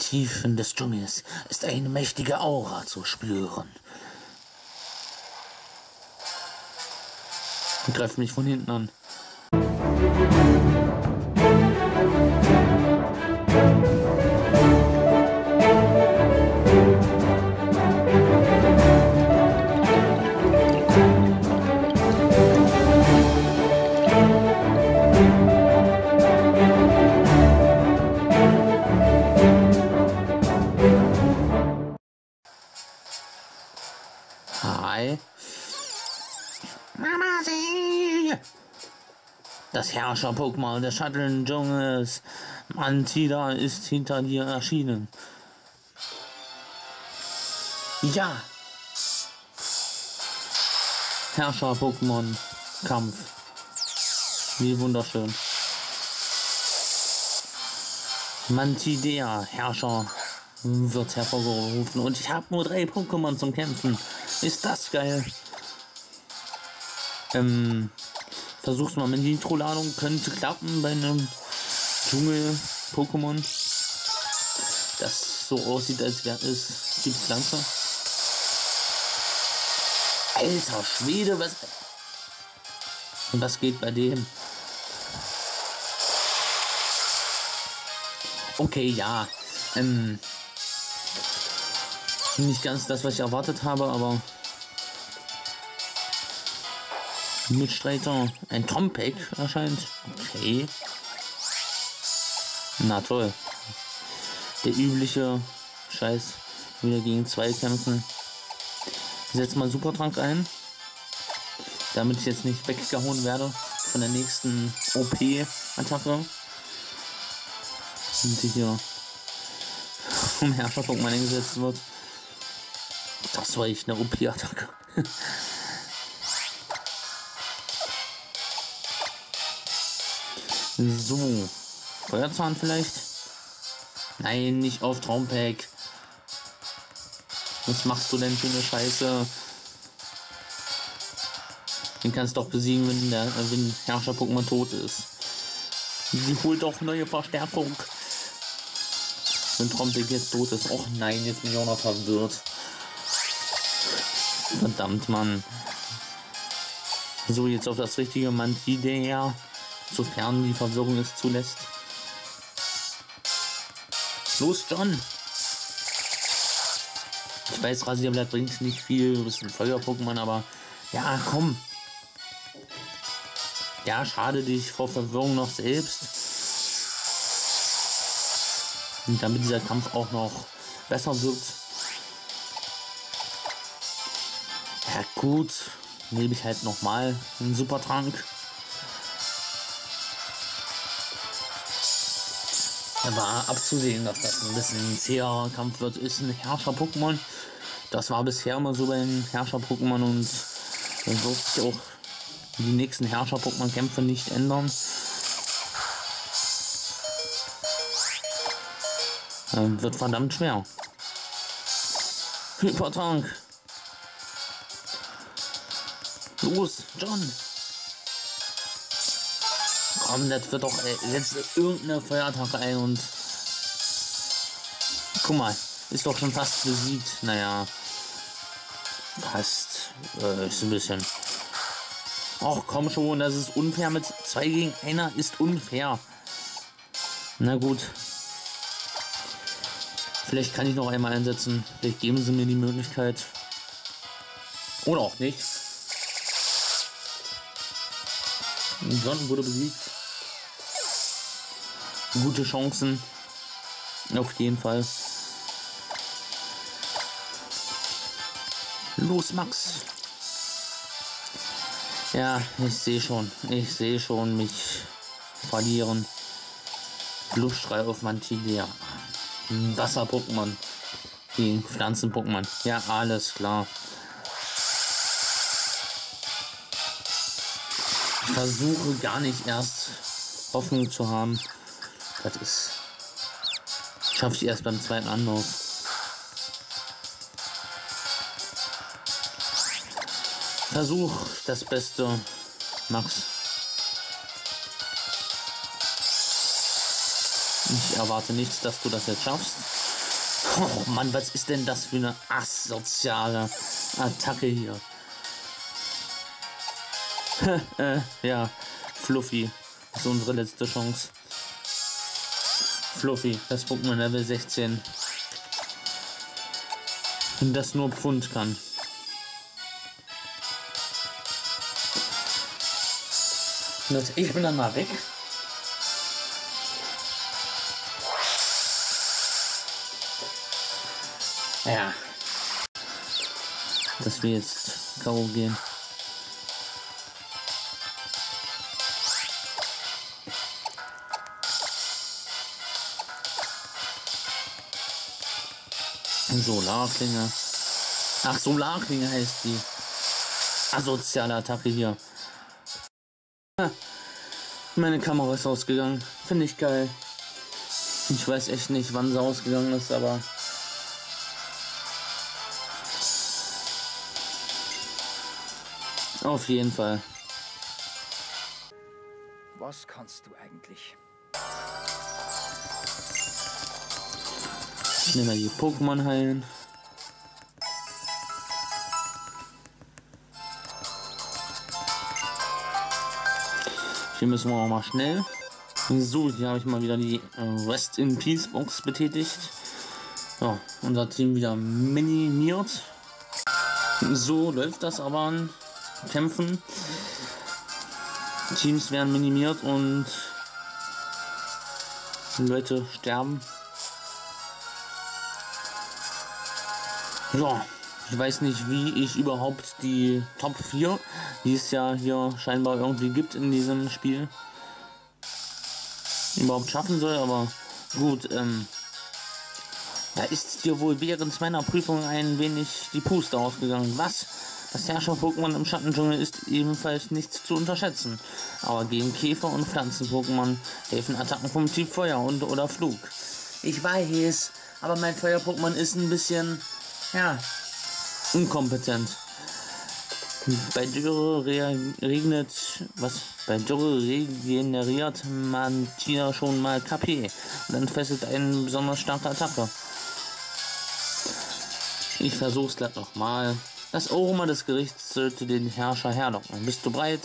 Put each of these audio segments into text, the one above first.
Tiefen des Dschungels ist eine mächtige Aura zu spüren. Und greift mich von hinten an. Hi. Mama, sie! Das Herrscher-Pokémon des Schatten-Dschungels. Mantida ist hinter dir erschienen. Ja! Herrscher-Pokémon. Kampf. Wie wunderschön. Mantidea, Herrscher, wird hervorgerufen. Und ich habe nur drei Pokémon zum Kämpfen. Ist das geil. Ähm, versuch's mal mit Nitro-Ladung. Könnte klappen bei einem Dschungel-Pokémon. Das so aussieht, als wäre es die Pflanze. Alter Schwede, was. Und was geht bei dem? Okay, ja. Ähm, nicht ganz das, was ich erwartet habe, aber Mitstreiter, ein Tompack erscheint. Okay. Na toll. Der übliche Scheiß. Wieder gegen zwei kämpfen. Ich setze mal Supertrank ein. Damit ich jetzt nicht weggehauen werde von der nächsten OP-Attacke. Die hier vom Herrscher-Pokémon eingesetzt wird. Das war echt eine OP-Attacke. so. Feuerzahn vielleicht? Nein, nicht auf Traumpack. Was machst du denn für eine Scheiße? Den kannst du doch besiegen, wenn der wenn Herrscher-Pokémon tot ist. Die holt doch neue Verstärkung. Wenn Trompeck jetzt tot ist. Och nein, jetzt bin ich auch noch verwirrt. Verdammt, Mann. So, jetzt auf das richtige Mantidea. Sofern die Verwirrung es zulässt. Los, John! Ich weiß, Rasierblatt bringt nicht viel, du bist ein Feuer-Pokémon, aber ja, komm. Ja, schade dich vor Verwirrung noch selbst. Und damit dieser Kampf auch noch besser wird. Gut, nehme ich halt noch mal einen Supertrank. War abzusehen, dass das ein bisschen ein zäher Kampf wird. Ist ein Herrscher-Pokémon. Das war bisher immer so bei den Herrscher-Pokémon und dann wird sich auch die nächsten Herrscher-Pokémon-Kämpfe nicht ändern. Ähm, wird verdammt schwer. Hypertank. Los, John. Komm, das wird doch. Ey, setzt irgendeine Feuerattacke ein und. Guck mal, ist doch schon fast besiegt. Naja. Fast. Äh, ist ein bisschen. Ach komm schon, das ist unfair mit 2 gegen 1 ist unfair. Na gut. Vielleicht kann ich noch einmal einsetzen. Vielleicht geben sie mir die Möglichkeit. Oder auch nicht. Sonnen wurde besiegt. Gute Chancen. Auf jeden Fall. Los, Max. Ja, ich sehe schon. Ich sehe schon mich verlieren. Luftstrahl auf Mantilia. Wasser-Pokémon. Gegen Pflanzen-Pokémon. Ja, alles klar. Versuche gar nicht erst Hoffnung zu haben. Das ist. Schaffe ich erst beim zweiten Anlauf. Versuch das Beste, Max. Ich erwarte nicht, dass du das jetzt schaffst. Oh Mann, was ist denn das für eine asoziale Attacke hier? äh, ja, Fluffy ist unsere letzte Chance. Fluffy, das Pokémon Level 16. Und das nur Pfund kann. Ich bin dann mal weg. Ja. Dass wir jetzt K.O. gehen. Solarklinge. Ach, Solarklinge heißt die. Asoziale Attacke hier. Meine Kamera ist ausgegangen. Finde ich geil. Ich weiß echt nicht, wann sie ausgegangen ist, aber. Auf jeden Fall. Was kannst du eigentlich? Schneller die Pokémon heilen. Hier müssen wir auch mal schnell. So, hier habe ich mal wieder die äh, Rest in Peace Box betätigt. Ja, unser Team wieder minimiert. So läuft das aber an Kämpfen. Teams werden minimiert und Leute sterben. Ja, ich weiß nicht, wie ich überhaupt die Top 4, die es ja hier scheinbar irgendwie gibt in diesem Spiel, überhaupt schaffen soll, aber gut, ähm, da ist dir wohl während meiner Prüfung ein wenig die Puste ausgegangen. Was? Das Herrscher-Pokémon im Schattendschungel ist ebenfalls nicht zu unterschätzen. Aber gegen Käfer- und Pflanzen-Pokémon helfen Attacken vom Typ Feuer und oder Flug. Ich weiß, aber mein Feuer-Pokémon ist ein bisschen ja, inkompetent. Bei Dürre regnet, was? Bei Dürre regeneriert man Tina schon mal KP und entfesselt eine besonders starke Attacke. Ich versuch's gleich nochmal. Das Aroma des Gerichts sollte den Herrscher herlocken. Bist du bereit?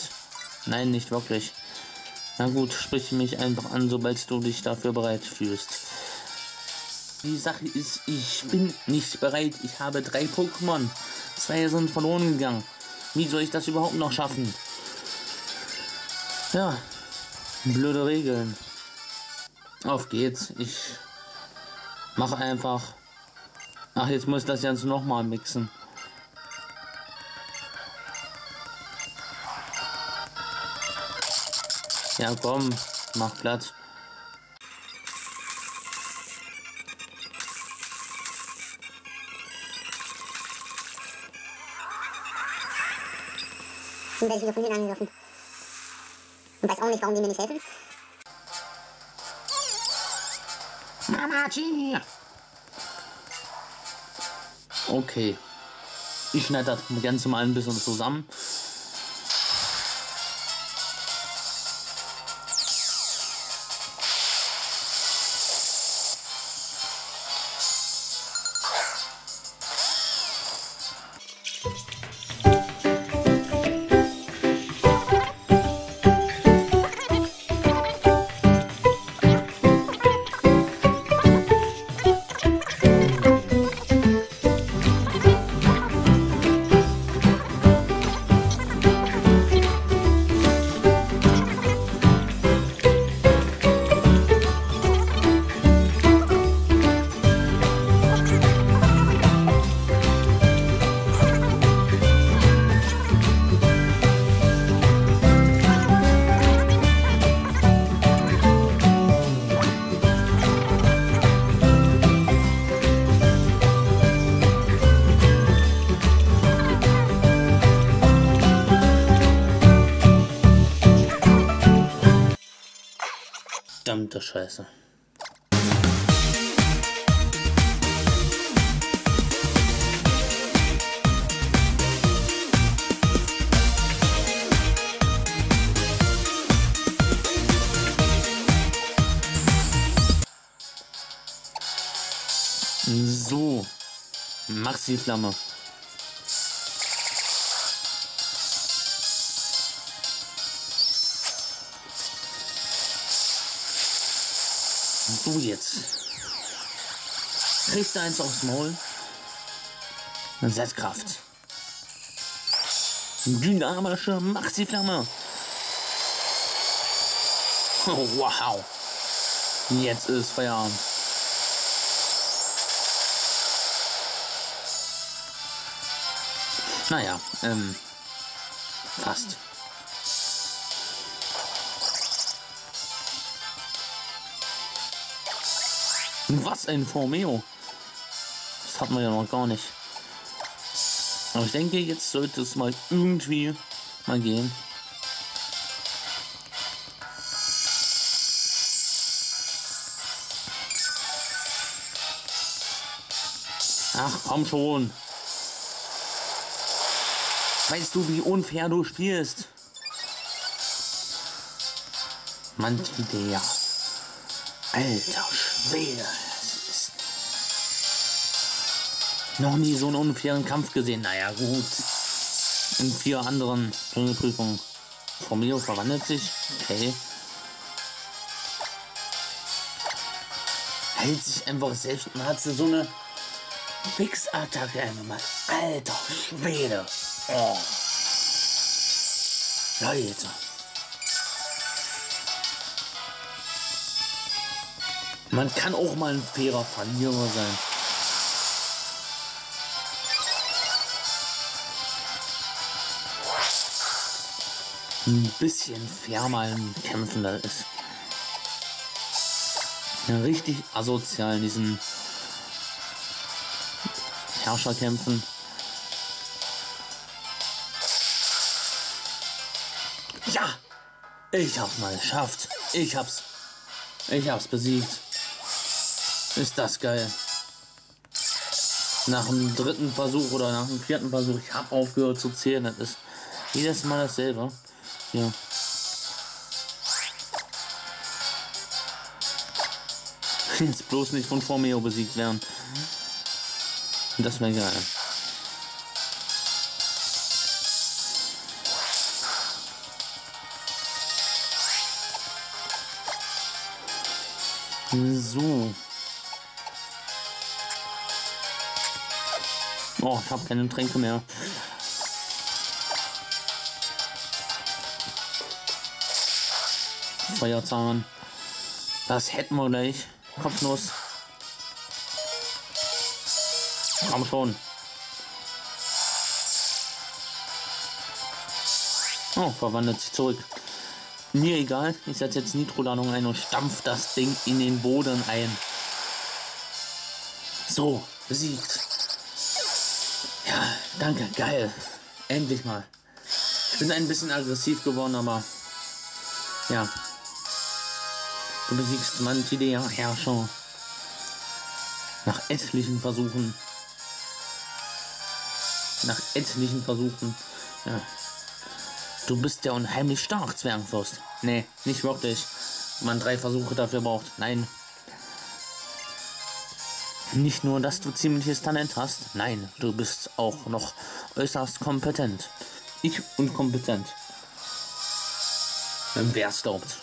Nein, nicht wirklich. Na gut, sprich mich einfach an, sobald du dich dafür bereit fühlst. Die Sache ist, ich bin nicht bereit. Ich habe drei Pokémon. Zwei sind verloren gegangen. Wie soll ich das überhaupt noch schaffen? Ja, blöde Regeln. Auf geht's. Ich mache einfach. Ach, jetzt muss das jetzt noch mal mixen. Ja, komm, mach Platz. Dann werde ich wieder von hinten angegriffen. Und weiß auch nicht, warum die mir nicht helfen. Mamachi! Okay. Ich schneide das Ganze mal ein bisschen zusammen. Verdammte Scheiße. So. Maxi-Flamme. So jetzt. Kriegst du eins aufs Maul. Setzkraft. Dynamische Maxi-Flamme. Oh, wow. Jetzt ist Feierabend. Naja, ähm, fast. Was ein Formeo. Das hatten wir ja noch gar nicht. Aber ich denke, jetzt sollte es mal irgendwie mal gehen. Ach, komm schon. Weißt du, wie unfair du spielst? Mantidea. Alter Schwede. Das ist noch nie so einen unfairen Kampf gesehen. Naja, gut. In vier anderen Prüfungen. Formio verwandelt sich. Okay. Hält sich einfach selbst und hat so eine Fix-Attacke einfach mal. Alter Schwede. Oh. Leute. Man kann auch mal ein fairer Verlierer sein. Ein bisschen fair mal ein Kämpfender ist. Ja, richtig asozial in diesen Herrscherkämpfen. Ja! Ich hab's mal geschafft. Ich hab's. Ich hab's besiegt. Ist das geil. Nach dem dritten Versuch oder nach dem vierten Versuch, ich hab aufgehört zu zählen. Das ist jedes Mal dasselbe. Ja. Jetzt bloß nicht von Formeo besiegt werden. Das wäre geil. So. Oh, ich habe keine Tränke mehr. Feuerzahn. Das hätten wir gleich. Kopfnuss. Komm schon. Oh, verwandelt sich zurück. Mir egal, ich setze jetzt Nitroladung ein und stampf das Ding in den Boden ein. So, besiegt. Ja, danke, geil. Endlich mal. Ich bin ein bisschen aggressiv geworden, aber ja. Du besiegst Mantidea Herrscher. Nach etlichen Versuchen. Nach etlichen Versuchen. Ja. Du bist ja unheimlich stark, Zwergenfürst. Nee, nicht wirklich. Man drei Versuche dafür braucht. Nein. Nicht nur, dass du ziemliches Talent hast. Nein, du bist auch noch äußerst kompetent. Ich unkompetent. Wer es glaubt.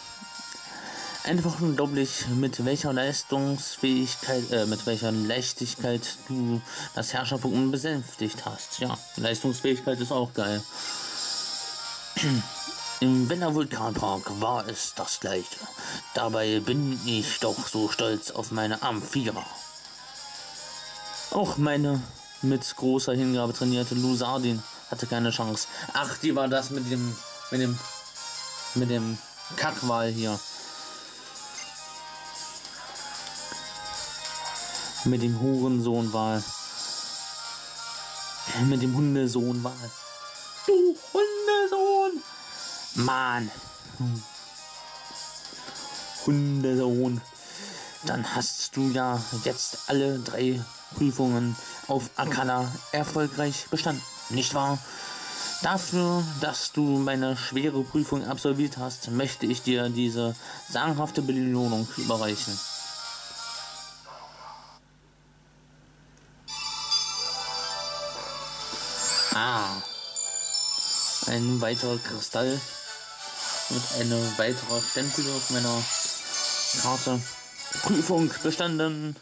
Einfach unglaublich, mit welcher Leistungsfähigkeit, äh, mit welcher Leichtigkeit du das Herrscherpokémon besänftigt hast. Ja, Leistungsfähigkeit ist auch geil. Im Wenner Vulkanpark war es das gleiche. Dabei bin ich doch so stolz auf meine Amphira. Auch meine mit großer Hingabe trainierte Lusardin hatte keine Chance. Ach, die war das mit dem, mit dem, mit dem Kackwal hier. Mit dem Hurensohnwal. Mit dem Hundesohnwal. Du Hundesohn! Mann! Hundesohn. Dann hast du ja jetzt alle drei Prüfungen auf Akala erfolgreich bestanden. Nicht wahr? Dafür, dass du meine schwere Prüfung absolviert hast, möchte ich dir diese sagenhafte Belohnung überreichen. Ah. Ein weiterer Kristall und eine weitere Stempel auf meiner Karte. Prüfung bestanden.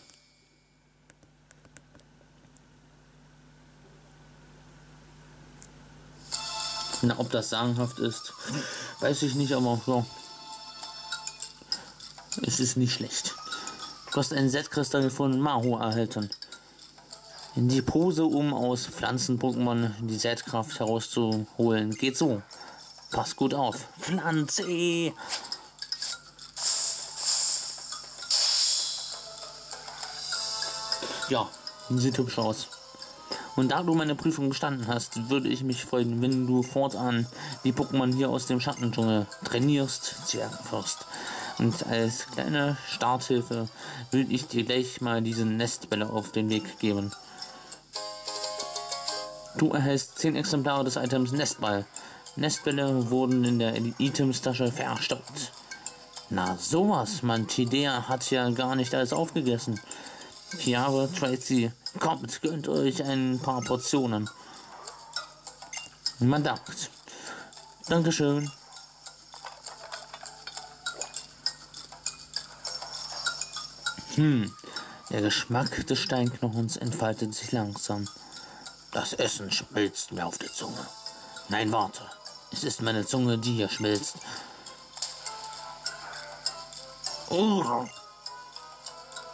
Na, ob das sagenhaft ist, weiß ich nicht, aber ja. Es ist nicht schlecht. Du hast einen Set-Kristall von Maho erhalten. Die Pose, um aus Pflanzen-Pokémon die Set-Kraft herauszuholen. Geht so. Pass gut auf. Pflanze! Ja, sieht hübsch aus. Und da du meine Prüfung bestanden hast, würde ich mich freuen, wenn du fortan die Pokémon hier aus dem Schattendschungel trainierst, Zwergenfürst. Und als kleine Starthilfe will ich dir gleich mal diese Nestbälle auf den Weg geben. Du erhältst 10 Exemplare des Items Nestball. Nestbälle wurden in der Items-Tasche verstaubt. Na sowas, man Tidea hat ja gar nicht alles aufgegessen. Chiara Tracy, kommt, gönnt euch ein paar Portionen. Man dankt. Dankeschön. Hm, der Geschmack des Steinknochens entfaltet sich langsam. Das Essen schmilzt mir auf der Zunge. Nein, warte. Es ist meine Zunge, die hier schmilzt. Oh.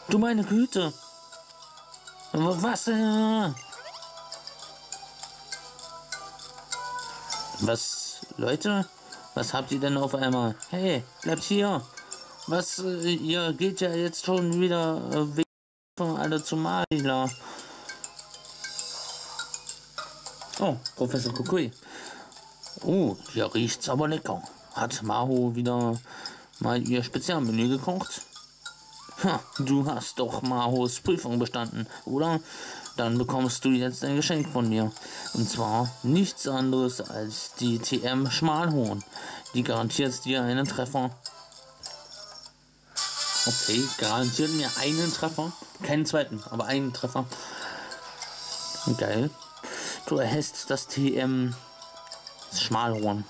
Du meine Güte. Was? Äh? Was, Leute? Was habt ihr denn auf einmal? Hey, bleibt hier. Was, äh, ihr geht ja jetzt schon wieder äh, von alle zu Malila. Oh, Professor Kukui. Oh, hier riecht's aber lecker. Hat Maho wieder mal ihr Spezialmenü gekocht? Ha, du hast doch Mahos Prüfung bestanden, oder? Dann bekommst du jetzt ein Geschenk von mir. Und zwar nichts anderes als die TM Schmalhorn. Die garantiert dir einen Treffer. Okay, garantiert mir einen Treffer. Keinen zweiten, aber einen Treffer. Geil. Du erhältst das TM Schmalhorn.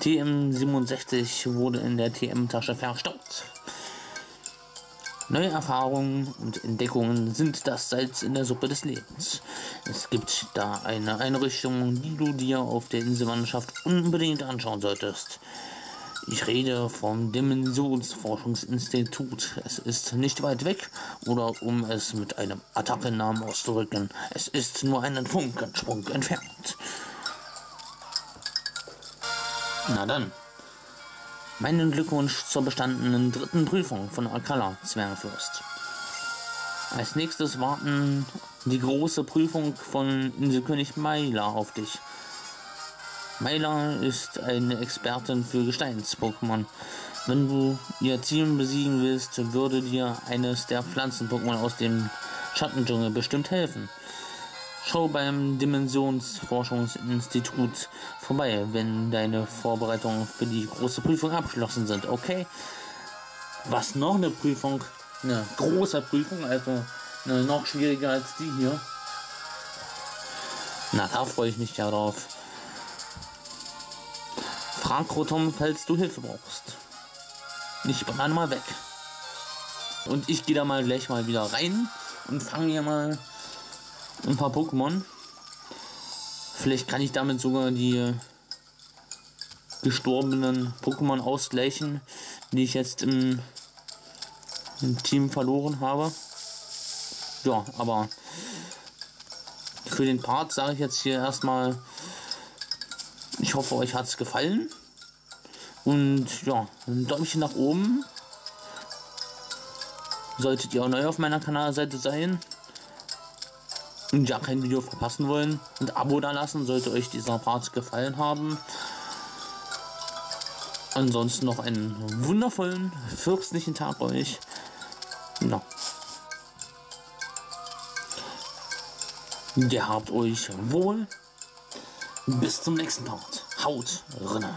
TM67 wurde in der TM-Tasche verstaubt. Neue Erfahrungen und Entdeckungen sind das Salz in der Suppe des Lebens. Es gibt da eine Einrichtung, die du dir auf der Inselmannschaft unbedingt anschauen solltest. Ich rede vom Dimensionsforschungsinstitut. Es ist nicht weit weg, oder um es mit einem Attackennamen auszudrücken, es ist nur einen Funkensprung entfernt. Na dann. Meinen Glückwunsch zur bestandenen dritten Prüfung von Alcala, Zwergfürst. Als nächstes warten die große Prüfung von Inselkönig Maila auf dich. Maila ist eine Expertin für Gesteins-Pokémon. Wenn du ihr Team besiegen willst, würde dir eines der Pflanzen-Pokémon aus dem Schattendschungel bestimmt helfen. Schau beim Dimensionsforschungsinstitut vorbei, wenn deine Vorbereitungen für die große Prüfung abgeschlossen sind, okay? Was noch eine Prüfung? Eine große Prüfung, also eine noch schwieriger als die hier. Na, da freue ich mich ja drauf. Frag Rotom, falls du Hilfe brauchst. Ich bin mal weg. Und ich gehe da mal gleich mal wieder rein und fange hier mal ein paar Pokémon. Vielleicht kann ich damit sogar die gestorbenen Pokémon ausgleichen, die ich jetzt im, im Team verloren habe. Ja, aber für den Part sage ich jetzt hier erstmal, ich hoffe, euch hat es gefallen. Und ja, ein Däumchen nach oben. Solltet ihr auch neu auf meiner Kanalseite sein und ja kein Video verpassen wollen und Abo da lassen, sollte euch dieser Part gefallen haben. Ansonsten noch einen wundervollen fürstlichen Tag euch. Ja. Gehabt euch wohl. Bis zum nächsten Part. Haut rinne.